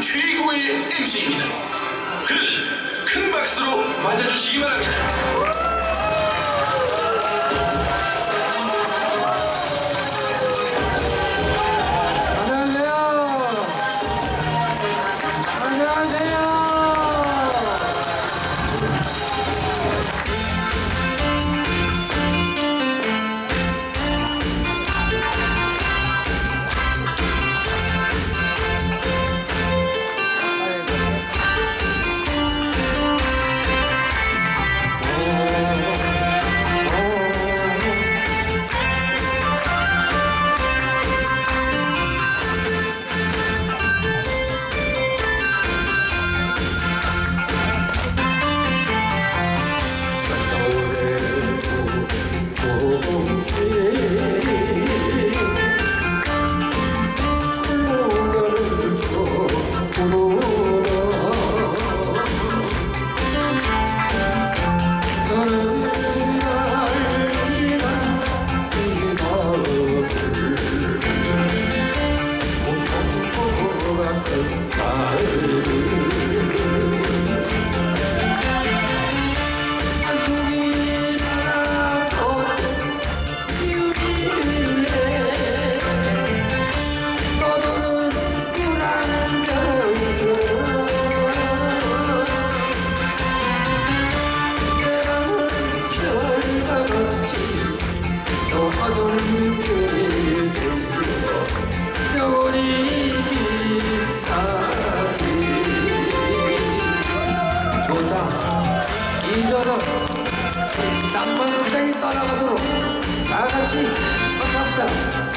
최고의 MC입니다. 그큰 박수로 맞아주시기 바랍니다. 좋다. 이전은 낭만 극장이 떠나가도록 다 같이 반갑다.